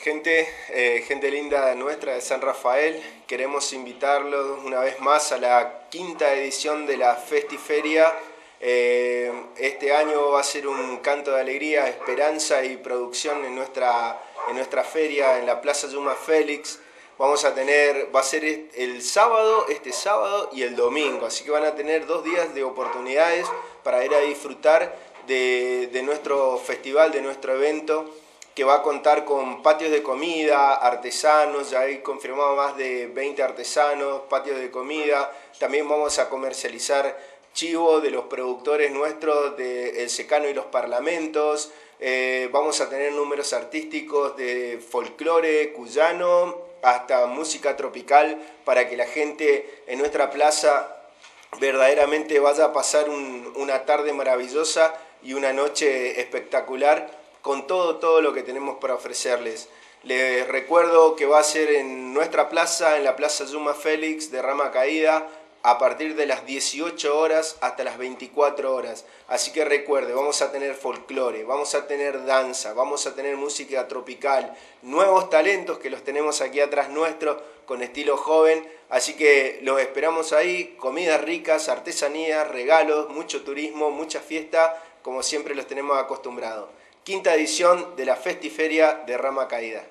Gente, eh, gente linda nuestra de San Rafael, queremos invitarlos una vez más a la quinta edición de la Festiferia. Eh, este año va a ser un canto de alegría, esperanza y producción en nuestra, en nuestra feria en la Plaza Yuma Félix. Vamos a tener, va a ser el sábado, este sábado y el domingo, así que van a tener dos días de oportunidades para ir a disfrutar de, de nuestro festival, de nuestro evento que va a contar con patios de comida, artesanos, ya hay confirmado más de 20 artesanos, patios de comida. También vamos a comercializar chivo de los productores nuestros de El Secano y los Parlamentos. Eh, vamos a tener números artísticos de folclore cuyano hasta música tropical para que la gente en nuestra plaza verdaderamente vaya a pasar una tarde maravillosa y una noche espectacular con todo, todo lo que tenemos para ofrecerles. Les recuerdo que va a ser en nuestra plaza, en la Plaza Yuma Félix de Rama Caída, a partir de las 18 horas hasta las 24 horas. Así que recuerde, vamos a tener folclore, vamos a tener danza, vamos a tener música tropical, nuevos talentos que los tenemos aquí atrás nuestro con estilo joven. Así que los esperamos ahí, comidas ricas, artesanías, regalos, mucho turismo, mucha fiesta, como siempre los tenemos acostumbrados quinta edición de la Festiferia de Rama Caída.